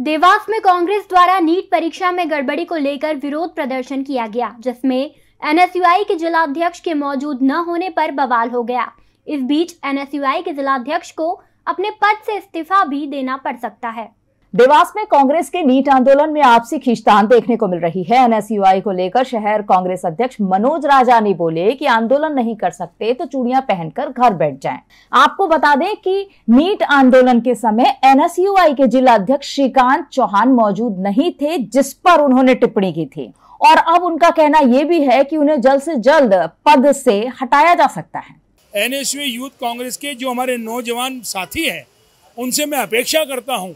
देवास में कांग्रेस द्वारा नीट परीक्षा में गड़बड़ी को लेकर विरोध प्रदर्शन किया गया, जिसमें एनएसयूआई के जिलाध्यक्ष के मौजूद न होने पर बवाल हो गया। इस बीच एनएसयूआई के जिलाध्यक्ष को अपने पद से इस्तीफा भी देना पड़ सकता है। देवास में कांग्रेस के नीट आंदोलन में आपसी खींचतान देखने को मिल रही है। एनएसयूआई को लेकर शहर कांग्रेस अध्यक्ष मनोज राजानी बोले कि आंदोलन नहीं कर सकते तो चूड़ियाँ पहनकर घर बैठ जाएँ। आपको बता दें कि नीट आंदोलन के समय एनएसयूआई के जिला अध्यक्ष श्रीकांत चौहान मौजूद नहीं थे, जिस पर उन्होंने टिप्पणी की थी। और अब उनका कहना यह भी है कि उन्हें जल्द से जल्द पद से हटाया जा सकता है। एनएसयू यूथ कांग्रेस के जो हमारे नौजवान साथी हैं, उनसे मैं अपेक्षा करता हूँ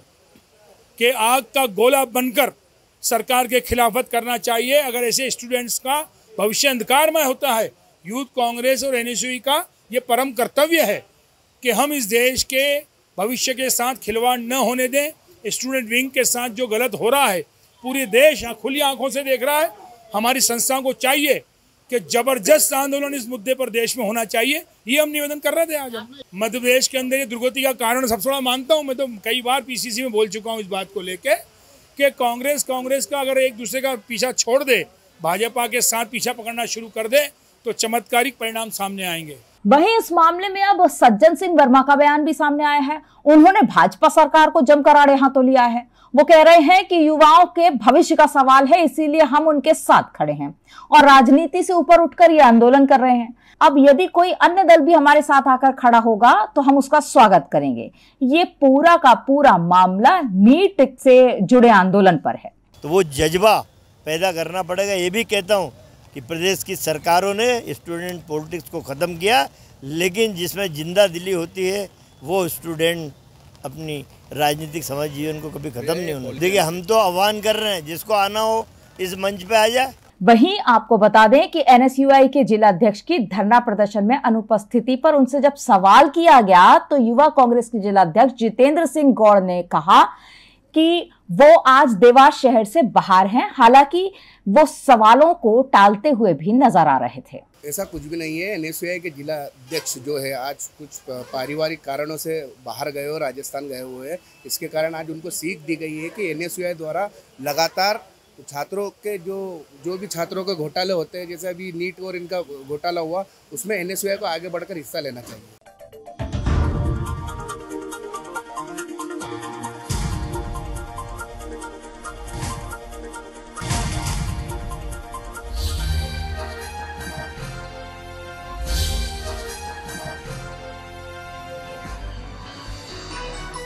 कि आग का गोला बनकर सरकार के खिलाफत करना चाहिए। अगर ऐसे स्टूडेंट्स का भविष्य अंधकारमय होता है यूथ कांग्रेस और एन का ये परम कर्तव्य है कि हम इस देश के भविष्य के साथ खिलवाड़ न होने दें। स्टूडेंट विंग के साथ जो गलत हो रहा है, पूरे देश खुली आँखों से देख रहा है। हमारी संस्थाओं को चाहिए कि ज़बरदस्त आंदोलन इस मुद्दे पर देश में होना चाहिए। ये हम निवेदन कर रहे थे आज मध्य प्रदेश के अंदर ये दुर्गति का कारण सबसे बड़ा मानता हूँ मैं तो कई बार पीसीसी में बोल चुका हूँ इस बात को लेके कि कांग्रेस कांग्रेस का अगर एक दूसरे का पीछा छोड़ दे, भाजपा के साथ पीछा पकड़ना शुरू कर दे तो चमत्कारिक परिणाम सामने आएँगे। वहीं इस मामले में अब सज्जन सिंह वर्मा का बयान भी सामने आया है। उन्होंने भाजपा सरकार को जमकर आड़े हाथों लिया है। वो कह रहे हैं कि युवाओं के भविष्य का सवाल है, इसीलिए हम उनके साथ खड़े हैं और राजनीति से ऊपर उठकर ये आंदोलन कर रहे हैं। अब यदि कोई अन्य दल भी हमारे साथ आकर खड़ा होगा तो हम उसका स्वागत करेंगे। ये पूरा का पूरा मामला नीट से जुड़े आंदोलन पर है। तो वो जज्बा पैदा करना पड़ेगा। ये भी कहता हूँ कि प्रदेश की सरकारों ने स्टूडेंट पॉलिटिक्स को ख़त्म किया, लेकिन जिसमें ज़िंदा दिली होती है वो स्टूडेंट अपनी राजनीतिक समाज जीवन को कभी खत्म नहीं होना देखिए हम तो आह्वान कर रहे हैं जिसको आना हो इस मंच पे आ जाए। वहीं आपको बता दें कि एनएसयूआई के जिला अध्यक्ष की धरना प्रदर्शन में अनुपस्थिति पर उनसे जब सवाल किया गया तो युवा कांग्रेस के जिला अध्यक्ष जितेंद्र सिंह गौड़ ने कहा कि वो आज देवास शहर से बाहर हैं, हालाँकि वो सवालों को टालते हुए भी नज़र आ रहे थे। ऐसा कुछ भी नहीं है। एन के जिला अध्यक्ष जो है, आज कुछ पारिवारिक कारणों से बाहर गए और राजस्थान गए हुए हैं। इसके कारण आज उनको सीख दी गई है कि एन द्वारा लगातार छात्रों के जो जो भी छात्रों के घोटाले होते हैं, जैसे अभी नीट और इनका घोटाला हुआ, उसमें एन को आगे बढ़कर हिस्सा लेना चाहिए।